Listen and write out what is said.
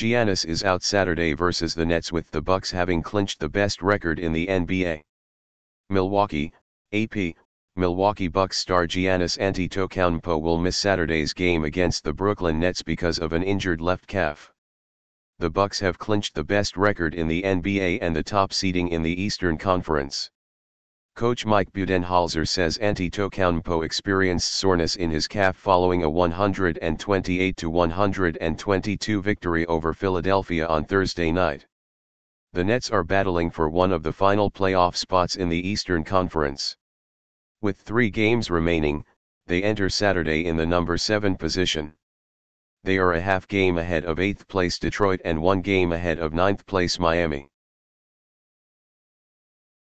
Giannis is out Saturday versus the Nets with the Bucks having clinched the best record in the NBA. Milwaukee, AP, Milwaukee Bucks star Giannis Antetokounmpo will miss Saturday's game against the Brooklyn Nets because of an injured left calf. The Bucks have clinched the best record in the NBA and the top seeding in the Eastern Conference. Coach Mike Budenholzer says Antetokounmpo experienced soreness in his calf following a 128-122 victory over Philadelphia on Thursday night. The Nets are battling for one of the final playoff spots in the Eastern Conference. With three games remaining, they enter Saturday in the number 7 position. They are a half game ahead of 8th place Detroit and one game ahead of 9th place Miami.